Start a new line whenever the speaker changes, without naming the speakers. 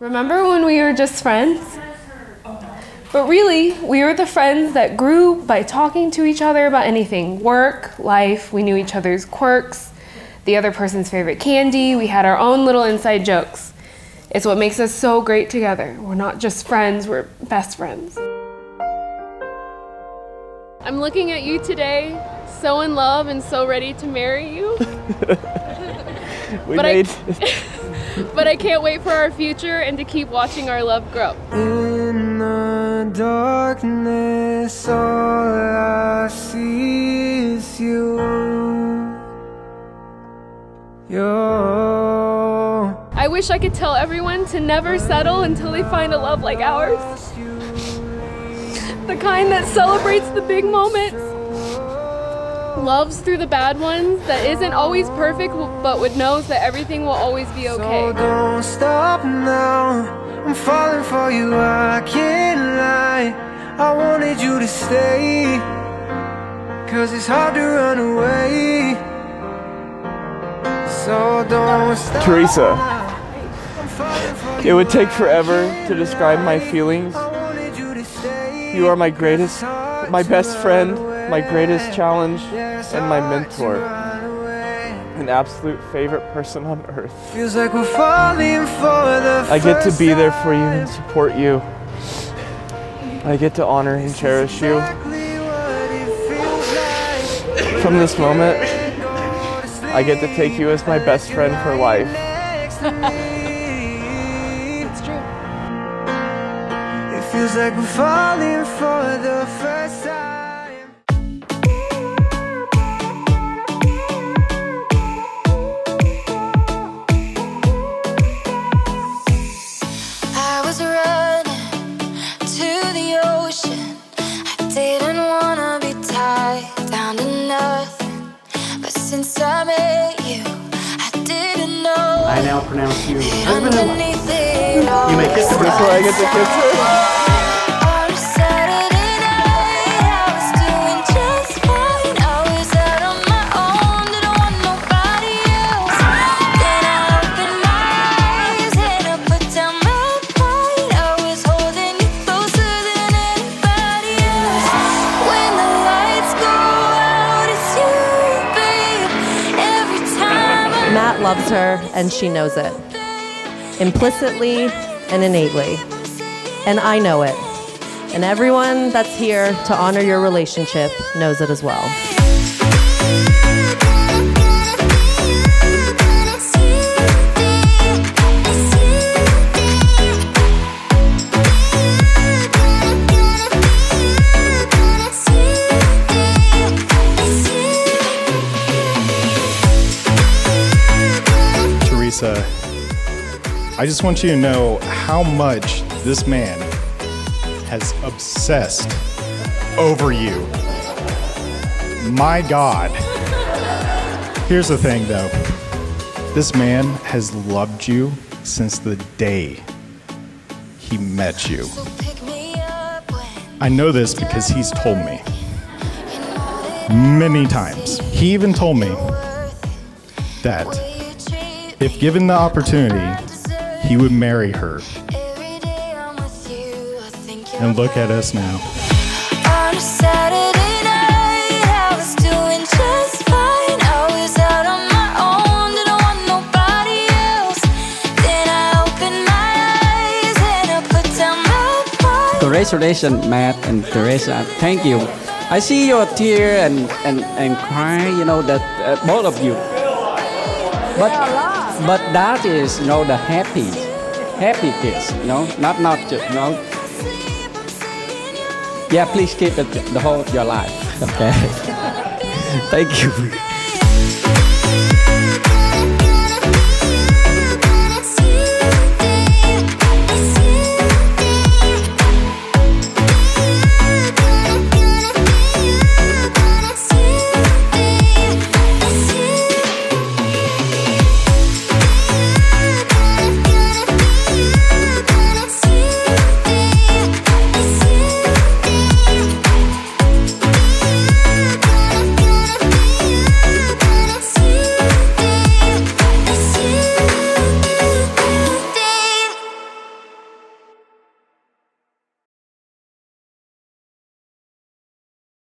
Remember when we were just friends? But really, we were the friends that grew by talking to each other about anything work, life. We knew each other's quirks, the other person's favorite candy. We had our own little inside jokes. It's what makes us so great together. We're not just friends, we're best friends. I'm looking at you today, so in love and so ready to marry you.
we
but
made
I, but I can't wait for our future and to keep watching our love grow.
In the darkness, all I see is you. You're
I wish I could tell everyone to never settle until they find a love like ours. The kind that celebrates the big moments, loves through the bad ones, that isn't always perfect but would knows that everything will always be
So
okay.
don't stop now. I'm falling for you, I can't lie. I wanted you to stay. Cause it's hard to run away. So don't stop.
Theresa.
now. I'm falling for
It would take forever to describe my feelings.
I wanted you to stay.
You are my greatest, my best friend, my greatest challenge, and my
I watch you
mentor. an absolute favorite person on earth.
Feels like we're falling for the
I get to be there for you and support you. I get to honor and cherish you.
Exactly what it feels like.
From this moment, I get to take you as my best friend for life.
It's true.
It feels like we're falling for the first time.
Since I met you, I didn't know.
I now pronounce you husband and wife.
underneath it all
You may kiss the
was
That's where I get to kiss her.
Loves her, and she knows it. Implicitly and innately. And I know it. And everyone that's here to honor your relationship knows it as well.
Theresa, I just want you to know how much this man has obsessed over you. My God. Here's the thing, though this man has loved you since the day he met you. I know this because he's told me many times. He even told me that if given the opportunity, he would marry her.
every day I'm with you. I think you're
And look at us now.
On a Saturday night, I was doing just fine. I was out on my own, didn't want nobody else. Then I opened my eyes and I put down my pride.
Congratulations, Matt and Theresa. Thank you. I see your tear and, and, and cry, you know, that uh, both of you. But, but that is, you know, the happy, happy kiss, you know, not, not just, you know. Yeah, please keep it the whole of your life. Okay. Thank you.